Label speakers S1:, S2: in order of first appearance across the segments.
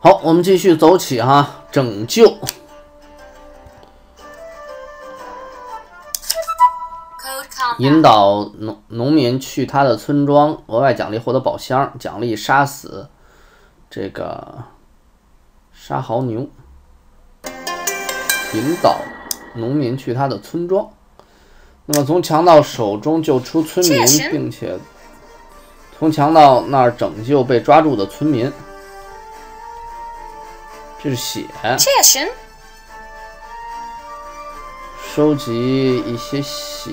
S1: 好，我们继续走起哈，拯救。引导农农民去他的村庄，额外奖励获得宝箱，奖励杀死这个杀牦牛。引导农民去他的村庄，那么从强盗手中救出村民，并且从强盗那儿拯救被抓住的村民。这是血。收集一些血。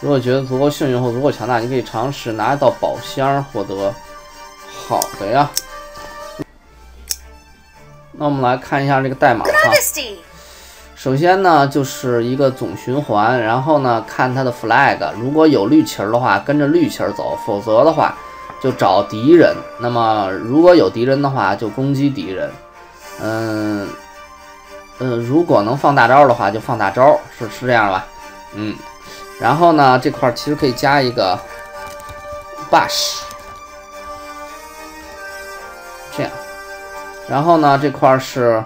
S1: 如果觉得足够幸运或足够强大，你可以尝试拿到宝箱，获得好的呀。那我们来看一下这个代码哈。首先呢，就是一个总循环，然后呢，看它的 flag，如果有绿旗儿的话，跟着绿旗儿走；否则的话，就找敌人。那么如果有敌人的话，就攻击敌人。嗯嗯，如果能放大招的话，就放大招，是是这样吧？嗯。然后呢，这块其实可以加一个 bush，这样。然后呢，这块是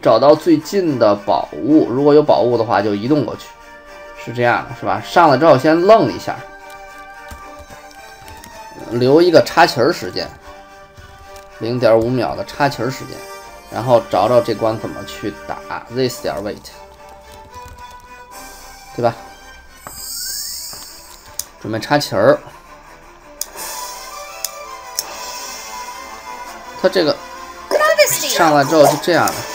S1: 找到最近的宝物，如果有宝物的话，就移动过去，是这样的，是吧？上来之后先愣一下，留一个插旗儿时间，零点五秒的插旗儿时间，然后找找这关怎么去打 this 点 wait，对吧？准备插旗儿，它这个上来之后是这样的。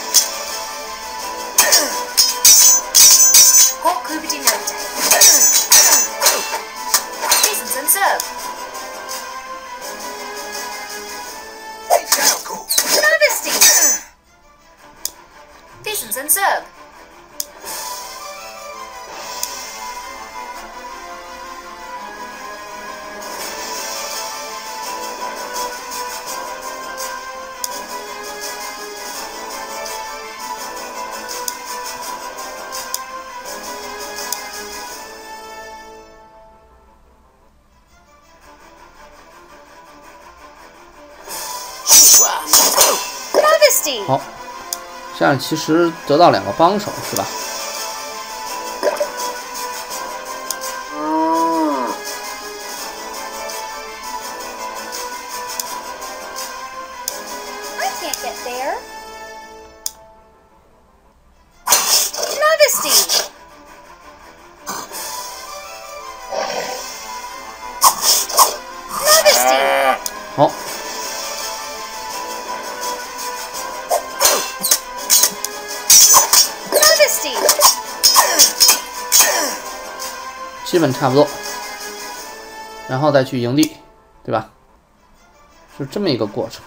S1: 但其实得到两个帮手，是吧？基本差不多，然后再去营地，对吧？是这么一个过程。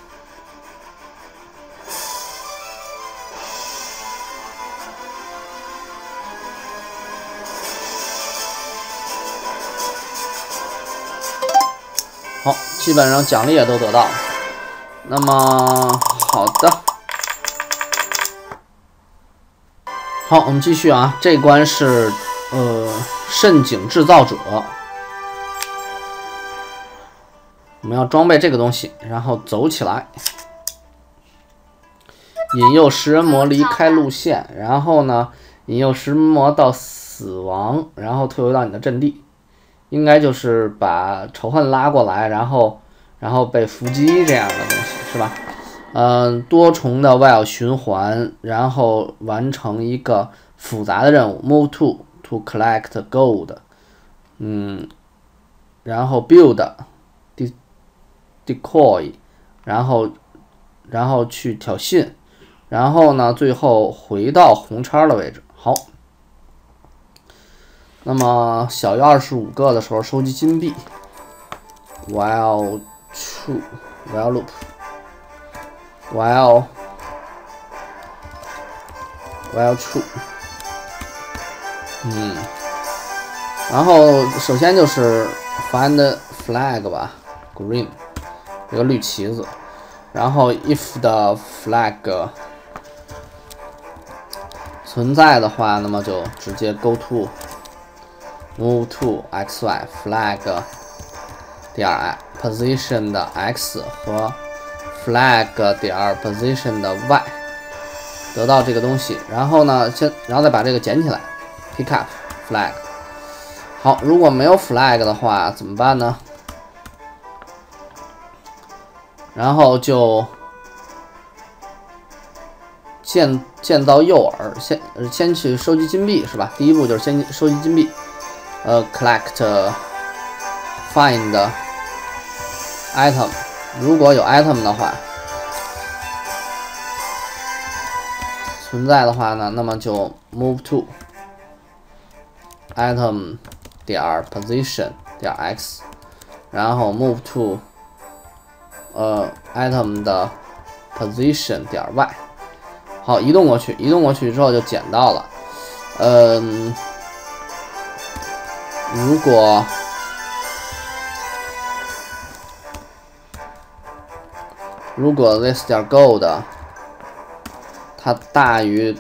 S1: 好，基本上奖励也都得到了。那么，好的，好，我们继续啊。这关是，呃。渗井制造者，我们要装备这个东西，然后走起来，引诱食人魔离开路线，然后呢，引诱食人魔到死亡，然后退回到你的阵地，应该就是把仇恨拉过来，然后，然后被伏击这样的东西，是吧？嗯，多重的 while 循环，然后完成一个复杂的任务，move to。To collect gold，嗯，然后 build，decoy，然后，然后去挑衅，然后呢，最后回到红叉的位置。好，那么小于二十五个的时候收集金币。While true，while loop，while，while true。嗯，然后首先就是 find flag 吧，green，一个绿旗子，然后 if 的 flag 存在的话，那么就直接 go to，move to x y flag 点 position 的 x 和 flag 点 position 的 y 得到这个东西，然后呢，先然后再把这个捡起来，pick up flag。好，如果没有 flag 的话怎么办呢？然后就建建造诱饵，先先去收集金币是吧？第一步就是先收集金币，呃，collect find item，如果有 item 的话，存在的话呢，那么就 move to item 点 position 点 x，然后 move to 呃，item 的 position 点 y，好，移动过去，移动过去之后就捡到了。嗯，如果如果 this 点 gold 它大于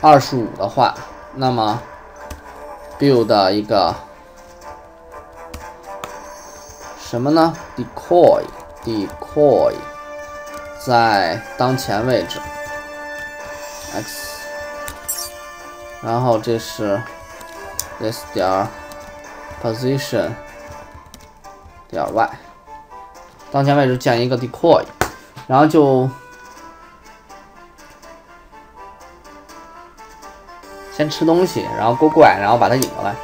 S1: 二十五的话，那么 build 一个。什么呢？decoy，decoy，在当前位置，x，然后这是 this 点 position 点 y，当前位置建一个 decoy，然后就先吃东西，然后勾怪，然后把它引过来。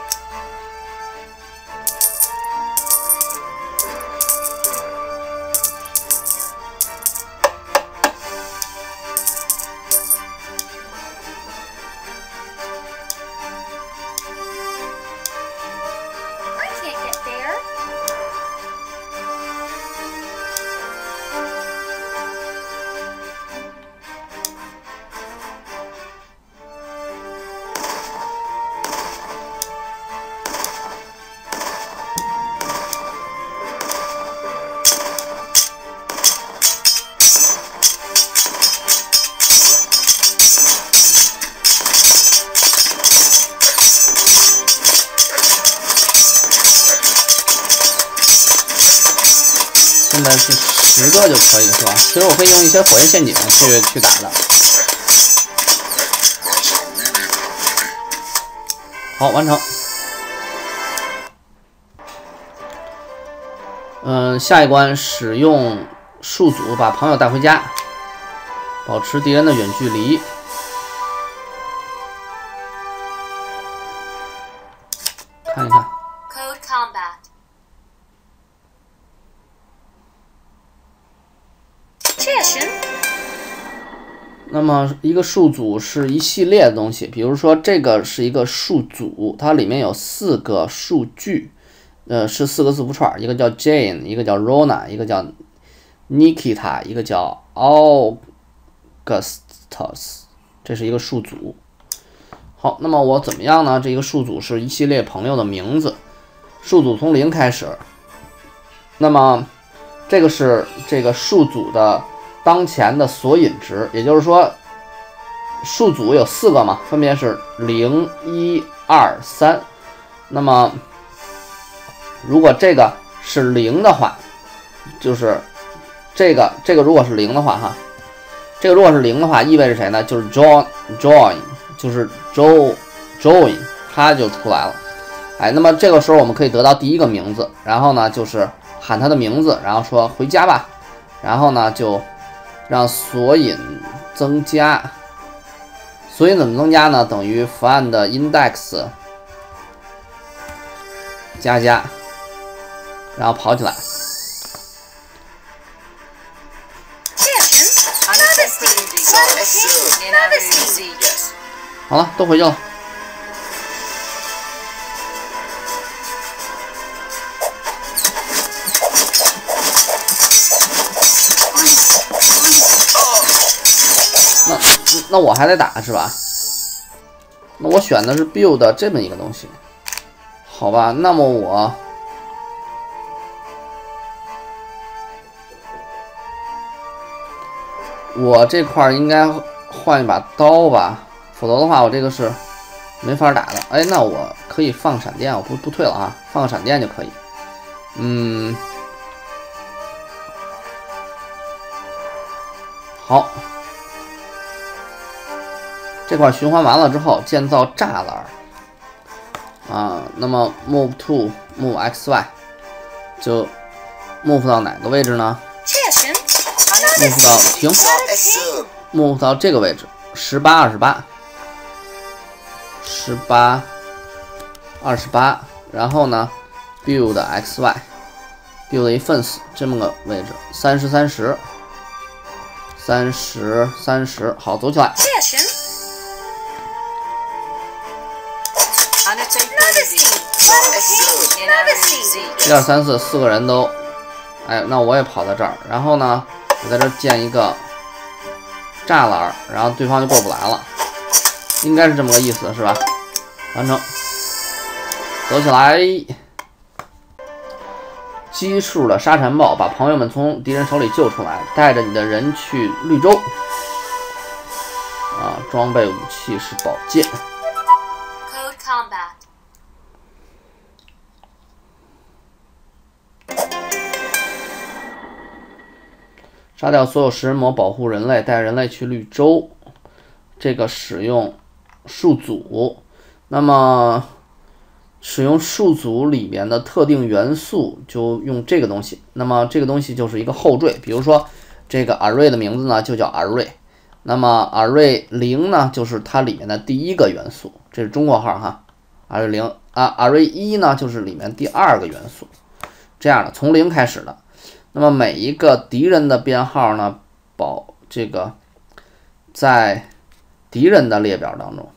S1: 其实我可以用一些火焰陷阱去去打的。好，完成。嗯，下一关使用数组把朋友带回家，保持敌人的远距离。看一看。那么一个数组是一系列的东西，比如说这个是一个数组，它里面有四个数据，呃，是四个字符串，一个叫 Jane，一个叫 Rona，一个叫 Nikita，一个叫 Augustus，这是一个数组。好，那么我怎么样呢？这一个数组是一系列朋友的名字，数组从零开始。那么这个是这个数组的。当前的索引值，也就是说，数组有四个嘛，分别是零、一、二、三。那么，如果这个是零的话，就是这个这个如果是零的话，哈，这个如果是零的话，意味着谁呢？就是 join join，就是 Joe，join，它就出来了。哎，那么这个时候我们可以得到第一个名字，然后呢，就是喊他的名字，然后说回家吧，然后呢就。让索引增加，索引怎么增加呢？等于 find index 加加，然后跑起来。好了，都回去了。那我还得打是吧？那我选的是 build 这么一个东西，好吧？那么我我这块应该换一把刀吧，否则的话我这个是没法打的。哎，那我可以放闪电，我不不退了啊，放个闪电就可以。嗯，好，这块循环完了之后，建造栅栏啊。那么 move to move x y 就 move 到哪个位置呢？move 到停，move 到这个位置，十八二十八，十八二十八，然后呢？build x y，build a fence 这么个位置，三十三十，三十三十，好，走起来。一二三四，四个人都，哎，那我也跑到这儿，然后呢，我在这建一个栅栏，然后对方就过不来了，应该是这么个意思，是吧？完成，走起来。奇数的沙尘暴把朋友们从敌人手里救出来，带着你的人去绿洲。啊，装备武器是宝剑。Code Combat。杀掉所有食人魔，保护人类，带人类去绿洲。这个使用数组，那么。使用数组里面的特定元素，就用这个东西。那么这个东西就是一个后缀，比如说这个 array 的名字呢就叫 array。那么 array 零呢就是它里面的第一个元素，这是中括号哈。array 零啊，array 一呢就是里面第二个元素，这样的从零开始的。那么每一个敌人的编号呢，保这个在敌人的列表当中。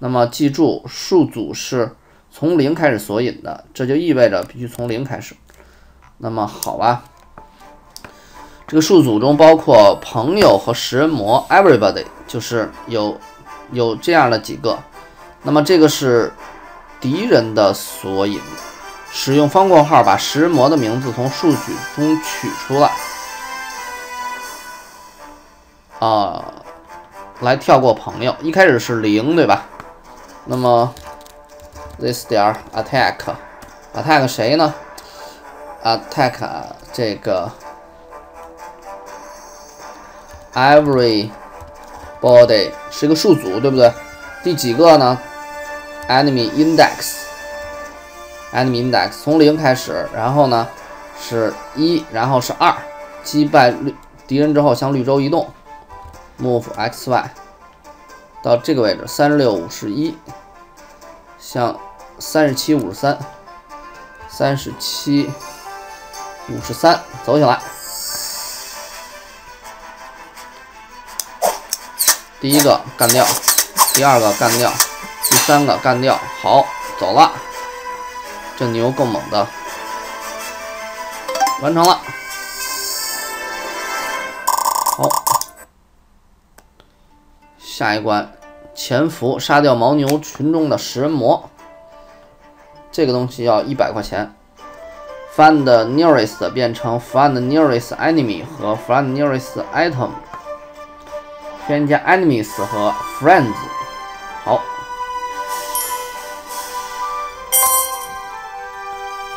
S1: 那么记住数组是。从零开始索引的，这就意味着必须从零开始。那么好吧，这个数组中包括朋友和食人魔，everybody 就是有有这样的几个。那么这个是敌人的索引，使用方括号把食人魔的名字从数据中取出来。啊，来跳过朋友，一开始是零，对吧？那么。this 点 attack，attack 谁呢？attack 这个 everybody 是一个数组，对不对？第几个呢？enemy index Enemy index 从零开始，然后呢是一，然后是二，击败绿敌人之后向绿洲移动，move x y 到这个位置，三十六五十一，向。三十七五十三，三十七五十三，走起来。第一个干掉，第二个干掉，第三个干掉。好，走了。这牛够猛的，完成了。好，下一关，潜伏，杀掉牦牛群中的食人魔。这个东西要一百块钱。Find nearest 变成 Find nearest enemy 和 Find nearest item，添加 enemies 和 friends。好，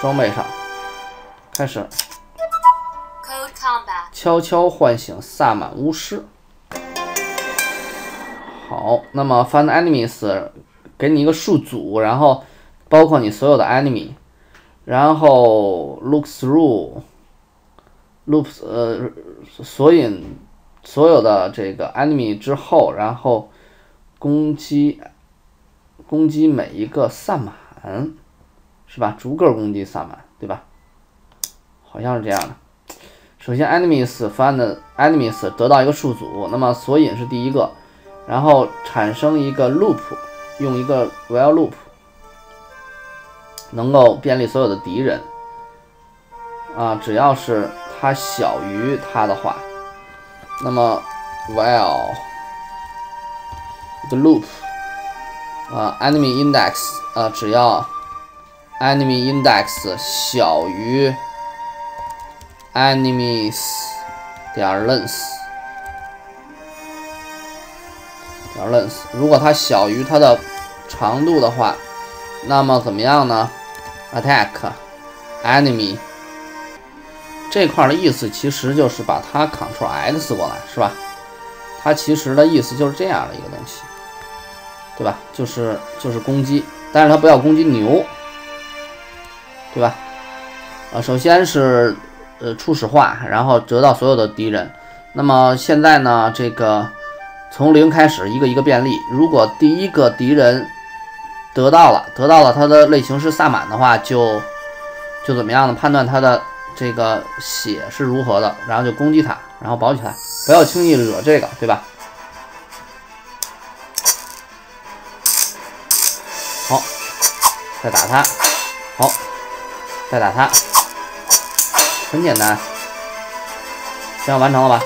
S1: 装备上，开始。悄悄唤醒萨满巫师。好，那么 Find enemies 给你一个数组，然后。包括你所有的 enemy，然后 look through，loop 呃索引所有的这个 enemy 之后，然后攻击攻击每一个萨满，是吧？逐个攻击萨满，对吧？好像是这样的。首先 enemies find enemies 得到一个数组，那么索引是第一个，然后产生一个 loop，用一个 while loop。能够便利所有的敌人啊，只要是它小于它的话，那么 while 一个 loop 啊，enemy index 啊，只要 enemy index 小于 enemies 点 length 点 length，如果它小于它的长度的话，那么怎么样呢？attack enemy 这块的意思其实就是把它 Ctrl X 过来，是吧？它其实的意思就是这样的一个东西，对吧？就是就是攻击，但是它不要攻击牛，对吧？啊，首先是呃初始化，然后得到所有的敌人。那么现在呢，这个从零开始一个一个便利。如果第一个敌人得到了得到了他的类型是萨满的话，就就怎么样呢？判断他的这个血是如何的，然后就攻击他，然后保起来，不要轻易惹这个，对吧？好，再打他，好，再打他，很简单，这样完成了吧？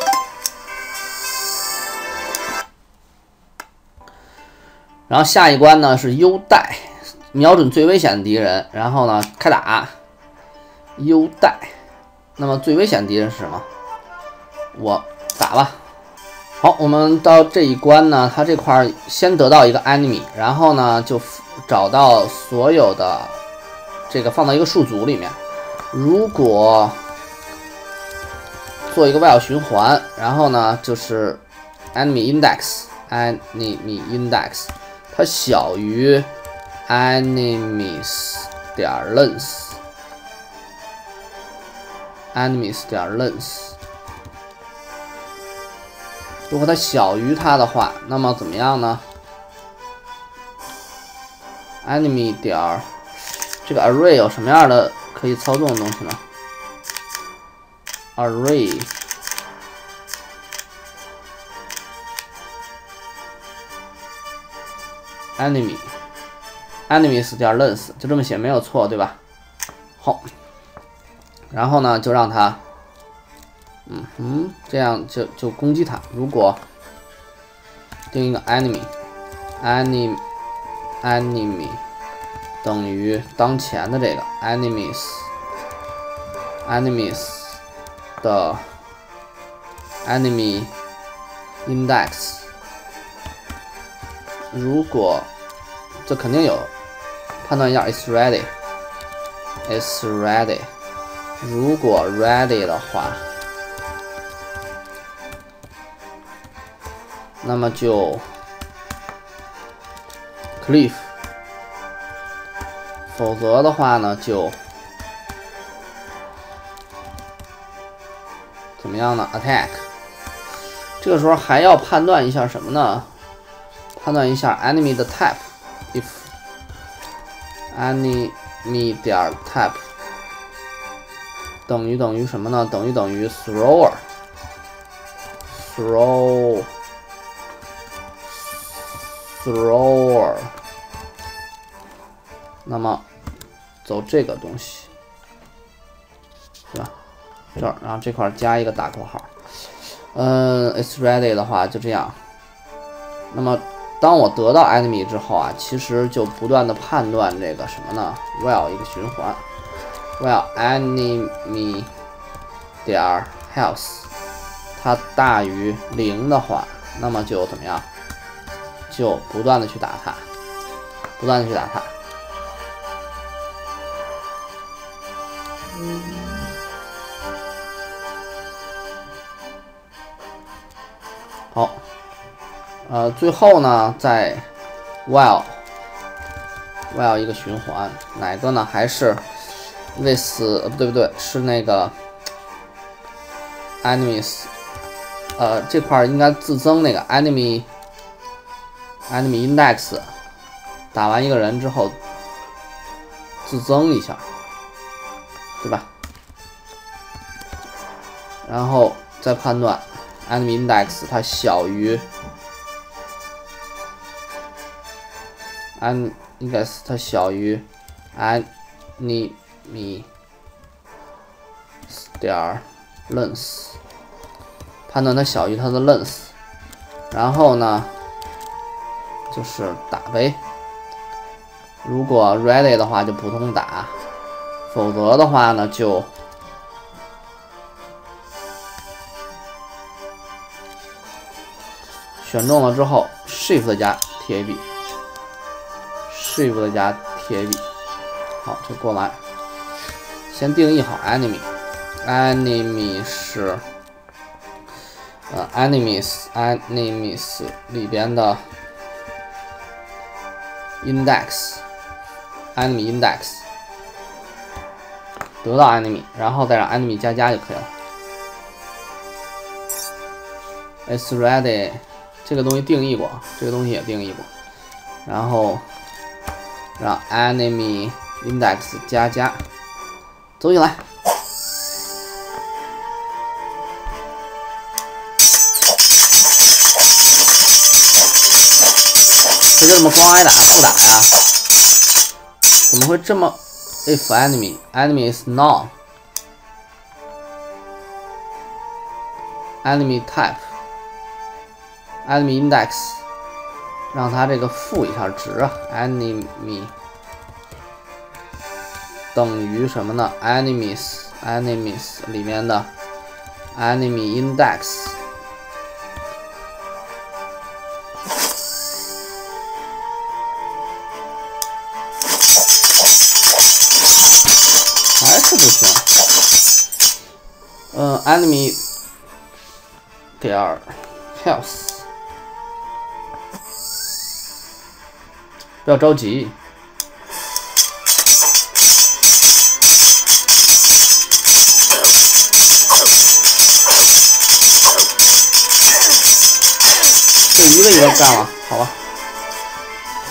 S1: 然后下一关呢是优待，瞄准最危险的敌人，然后呢开打。优待，那么最危险的敌人是什么？我打吧。好，我们到这一关呢，它这块先得到一个 enemy，然后呢就找到所有的这个放到一个数组里面。如果做一个 while 循环，然后呢就是 enemy index，enemy index。它小于 enemies 点 length，enemies 点 length。如果它小于它的话，那么怎么样呢？enemy 点这个 array 有什么样的可以操纵的东西呢？array。enemy，enemies 点 length 就这么写没有错对吧？好，然后呢就让他，嗯哼，这样就就攻击他。如果定一个 enemy，enemy，enemy 等于当前的这个 enemies，enemies 的 enemy index。如果这肯定有，判断一下 is ready，is ready。如果 ready 的话，那么就 cliff。否则的话呢，就怎么样呢？attack。这个时候还要判断一下什么呢？判断一下 enemy 的 type，if enemy 点 type 等于等于什么呢？等于等于 thrower，thrower，那么走这个东西，是吧？这儿，然后这块加一个大括号，嗯，it's ready 的话就这样，那么。当我得到 enemy 之后啊，其实就不断的判断这个什么呢？while 一个循环，while enemy 点 health 它大于零的话，那么就怎么样？就不断的去打它，不断的去打它。好。呃，最后呢，在 while while 一个循环，哪个呢？还是 this？呃，不对不对，是那个 enemies。呃，这块应该自增那个 enemy enemy index。打完一个人之后，自增一下，对吧？然后再判断 enemy index 它小于。安应该是它小于 enemy 点 length，判断它小于它的 length，然后呢就是打呗。如果 ready 的话就普通打，否则的话呢就选中了之后 shift 加 tab。shift 加 tab，好，就过来，先定义好 enemy，enemy 是呃 enemies enemies 里边的 index enemy index 得到 enemy，然后再让 enemy 加加就可以了。It's ready，这个东西定义过，这个东西也定义过，然后让 enemy index 加加走起来。这就这么光挨打不打呀？怎么会这么？If enemy enemy is not enemy type enemy index，让它这个负一下值啊，enemy 等于什么呢？enemies enemies 里面的 enemy index 还。是不行。嗯，enemy 点 health，不要着急。这一个一个干了，好吧，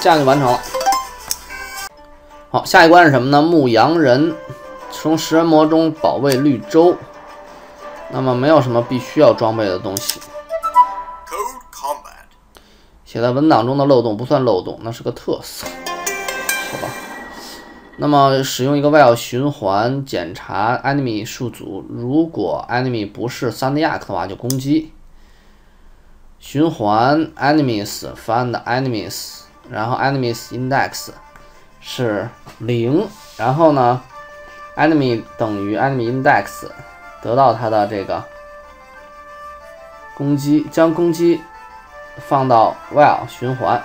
S1: 这样就完成了。好，下一关是什么呢？牧羊人。从食人魔中保卫绿洲，那么没有什么必须要装备的东西。写在文档中的漏洞不算漏洞，那是个特色，好吧？那么使用一个 while 循环检查 enemy 数组，如果 enemy 不是 s a n d y a k 的话就攻击。循环 enemies find enemies，然后 enemies index 是零，然后呢？enemy 等于 enemy index，得到它的这个攻击，将攻击放到 while 循环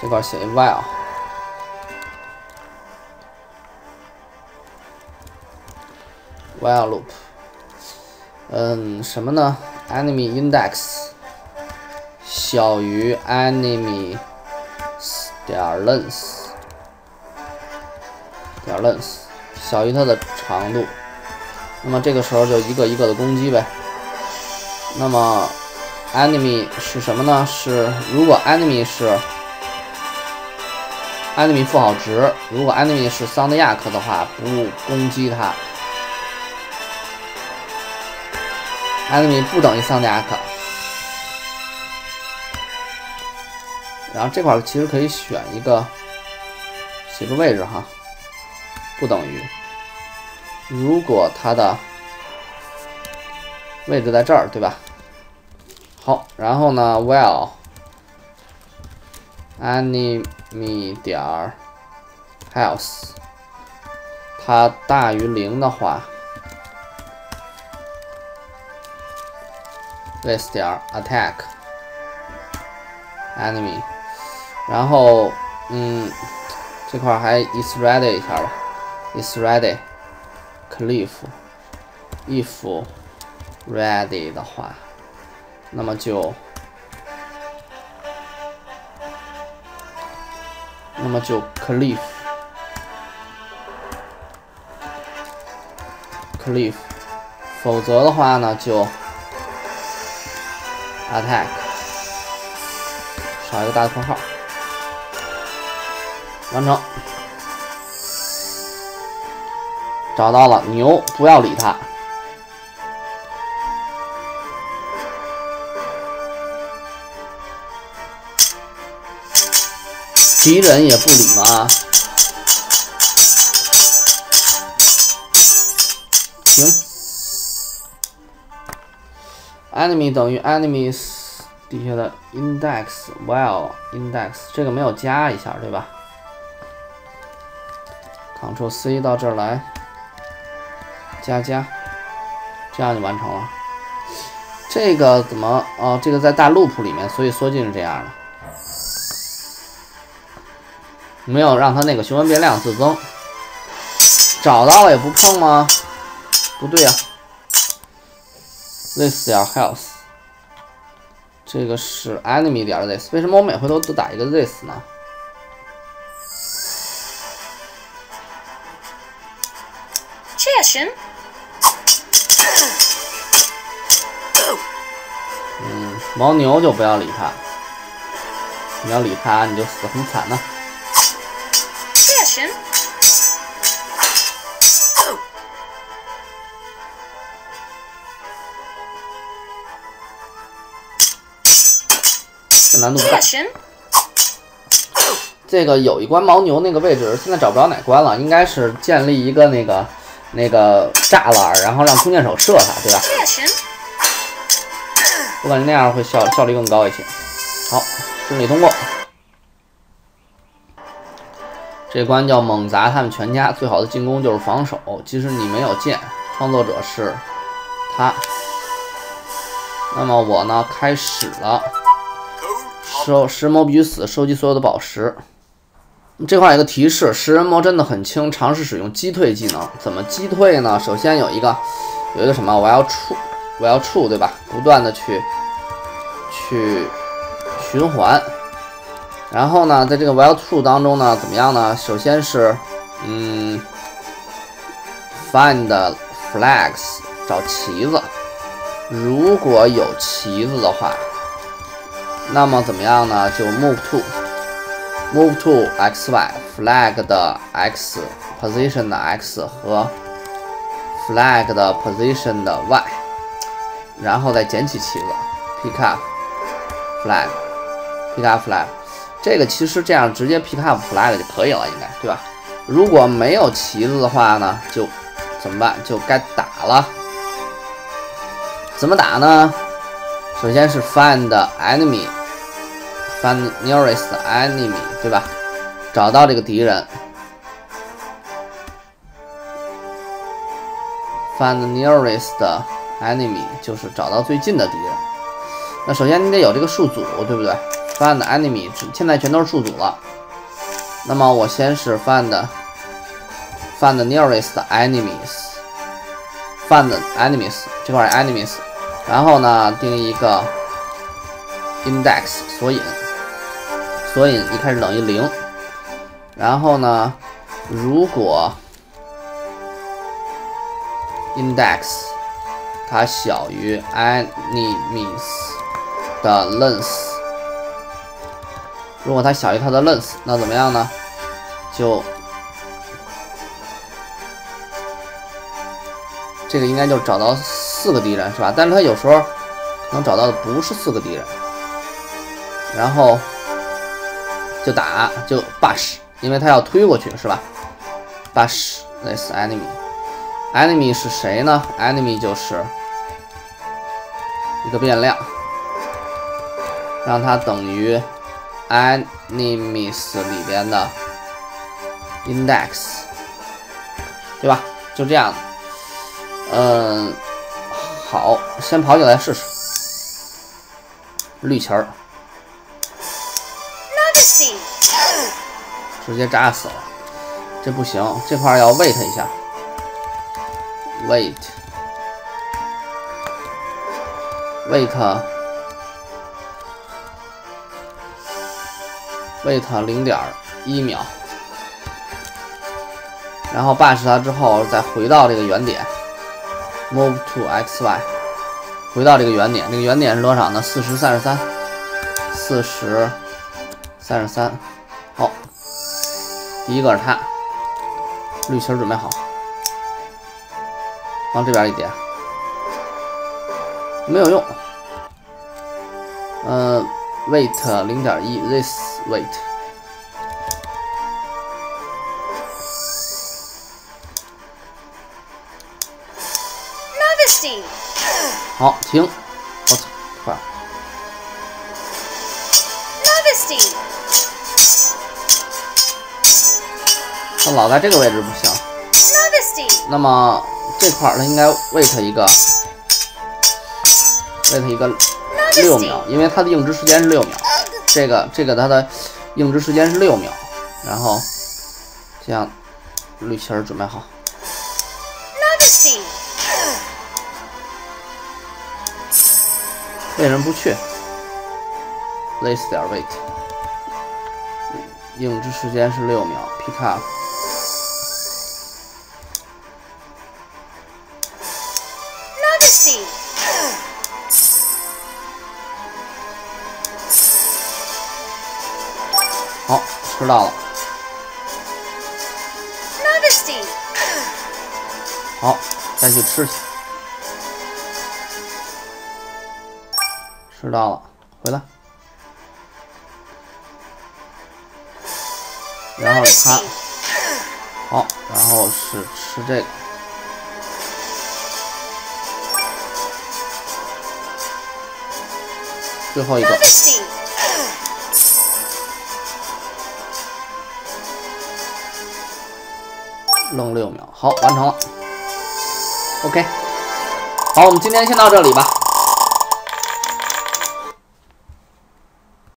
S1: 这块写 while while loop，嗯，什么呢？enemy index 小于 enemy 点 length。点 length 小于它的长度，那么这个时候就一个一个的攻击呗。那么 enemy 是什么呢？是如果 enemy 是 enemy 负号值，如果 enemy 是桑德亚克的话，不攻击它。enemy 不等于桑德亚克。然后这块其实可以选一个写个位置哈。不等于，如果它的位置在这儿，对吧？好，然后呢，while enemy 点 health 它大于零的话，this 点 attack enemy，然后嗯，这块还 is ready 一下吧。is ready cliff if ready 的话， 那么就那么就 cliff cliff，否则的话呢就 attack，少一个大括号，完成。找到了牛，不要理它。敌人也不理吗？行。enemy 等于 enemies 底下的 index while index 这个没有加一下对吧？Ctrl C 到这儿来。加加，这样就完成了。这个怎么？哦，这个在大 loop 里面，所以缩进是这样的，没有让它那个循环变量自增。找到了也不碰吗？不对呀，this 点 health，这个是 enemy 点 this，为什么我每回都都打一个 this 呢？嗯，牦牛就不要理它，你要理它你就死很惨呢。
S2: 确实。
S1: 难度不大。这个有一关牦牛那个位置，现在找不着哪关了，应该是建立一个那个那个栅栏，然后让弓箭手射它，对吧？我感觉那样会效效率更高一些。好，顺利通过。这关叫猛砸他们全家，最好的进攻就是防守，即使你没有剑。创作者是他。那么我呢，开始了。收食人魔必须死，收集所有的宝石。这块有个提示，食人魔真的很轻，尝试使用击退技能。怎么击退呢？首先有一个有一个什么，我要触，我要触，对吧？不断的去去循环。然后呢，在这个 wild true 当中呢，怎么样呢？首先是嗯，find flags 找旗子，如果有旗子的话。那么怎么样呢？就 move to，move to x y，flag 的 x position 的 x 和 flag 的 position 的 y，然后再捡起旗子，pick up flag，pick up flag，这个其实这样直接 pick up flag 就可以了，应该对吧？如果没有旗子的话呢，就怎么办？就该打了。怎么打呢？首先是 find enemy，find nearest enemy，对吧？找到这个敌人，find nearest enemy 就是找到最近的敌人。那首先你得有这个数组，对不对？find enemy，现在全都是数组了。那么我先是 find find nearest enemies，find enemies 这块 enemies。然后呢，定义一个 index 索引，索引一开始等于零。然后呢，如果 index 它小于 enemies 的 length，如果它小于它的 length，那怎么样呢？就这个应该就找到。四个敌人是吧？但是他有时候能找到的不是四个敌人，然后就打就 bash，因为他要推过去是吧？bash this enemy，enemy 是谁呢？enemy 就是一个变量，让它等于 enemies 里边的 index，对吧？就这样，嗯。好，先跑起来试试。绿旗儿，直接炸死了。这不行，这块要 wait 一下。wait，wait 零点一秒，然后 bash 它之后再回到这个原点。Move to x y，回到这个原点，这个原点是多少呢？四十三十三，四十三十三。好，第一个是它，绿旗准备好，往这边一点，没有用。嗯，wait 零点一，this wait。好，停！我操，快！他老在这个位置不行。那么这块儿他应该 wait 一个，wait 一个六秒，因为它的硬直时间是六秒。这个这个它的硬直时间是六秒，然后这样绿旗儿准备好为什么不去？Lace 点 wait，硬直时间是六秒。Pick up。吃到了。好，再去吃去。吃到了，回来。然后他，好，然后是吃这个。最后一个。愣六秒，好，完成了。OK，好，我们今天先到这里吧。